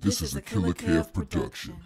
This, is a Killa Kev production.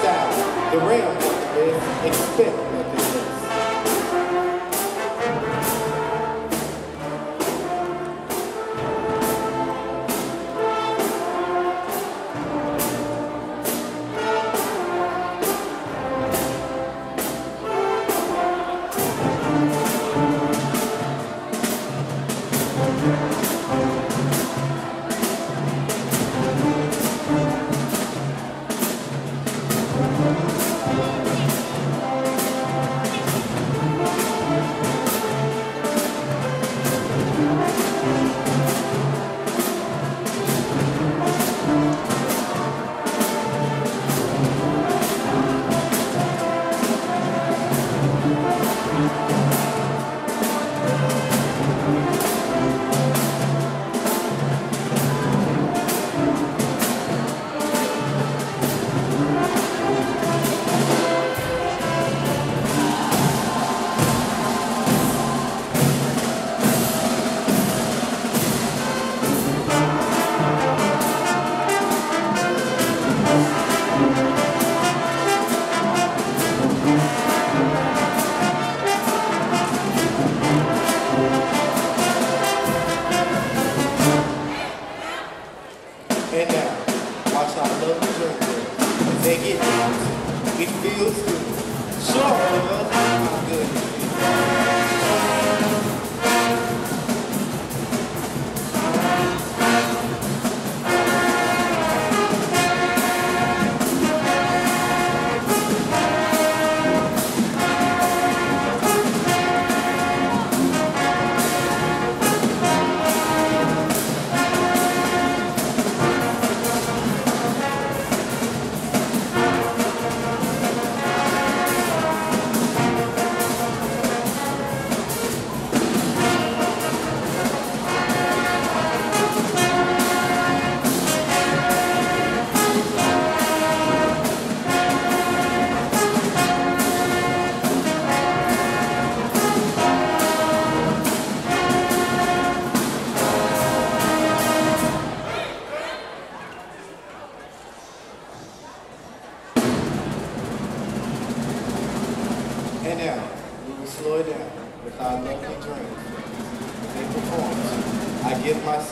The rim is expect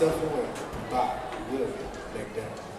yourself away. Bye. Will get that.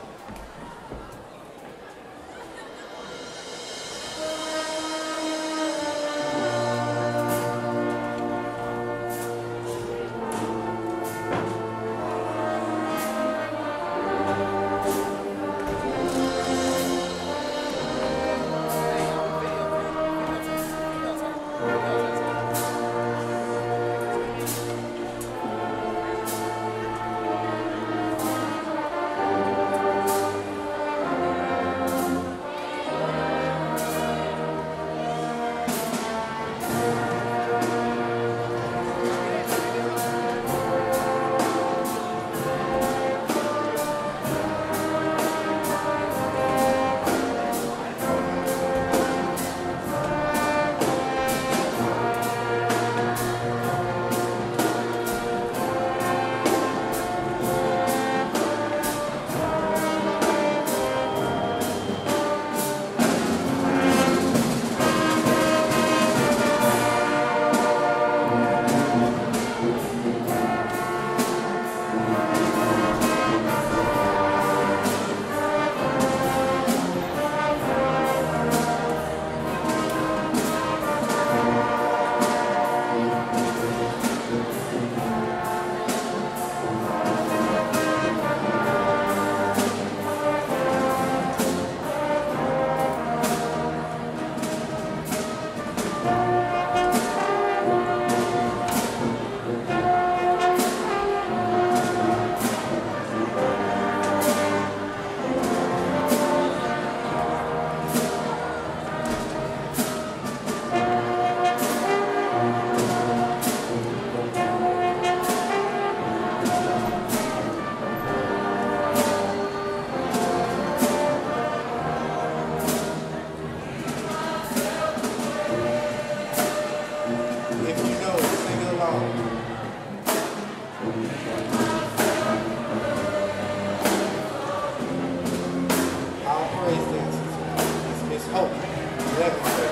always there. It's, it's, it's hope.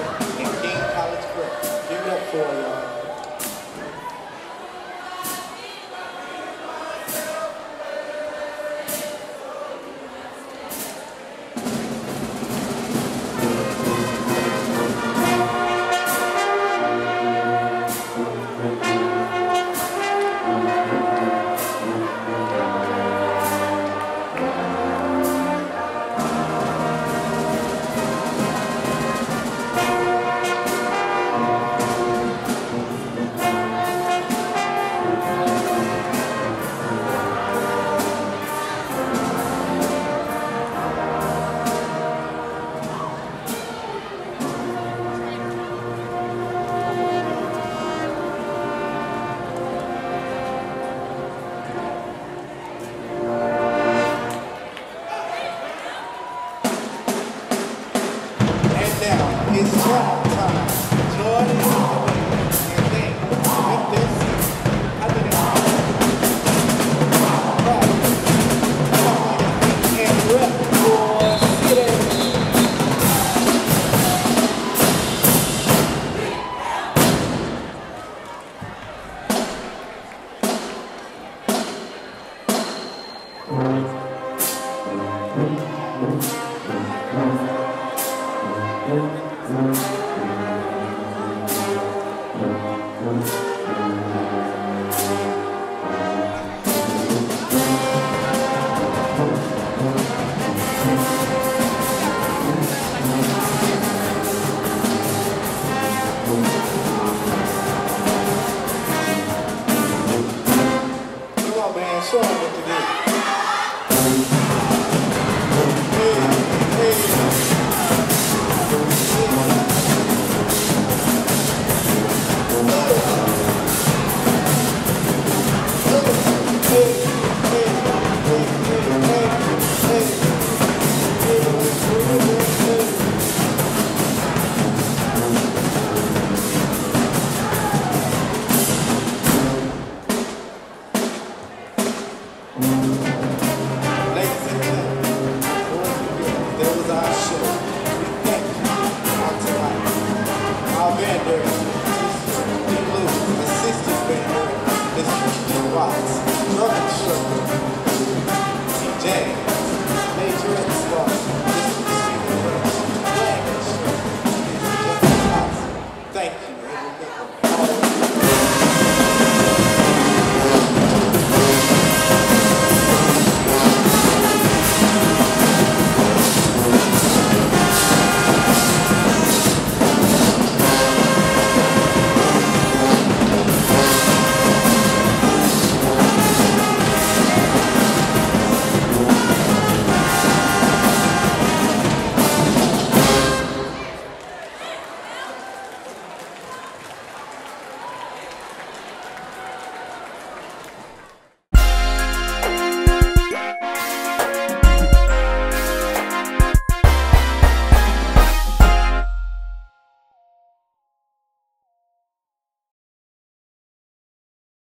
strong time. Join us.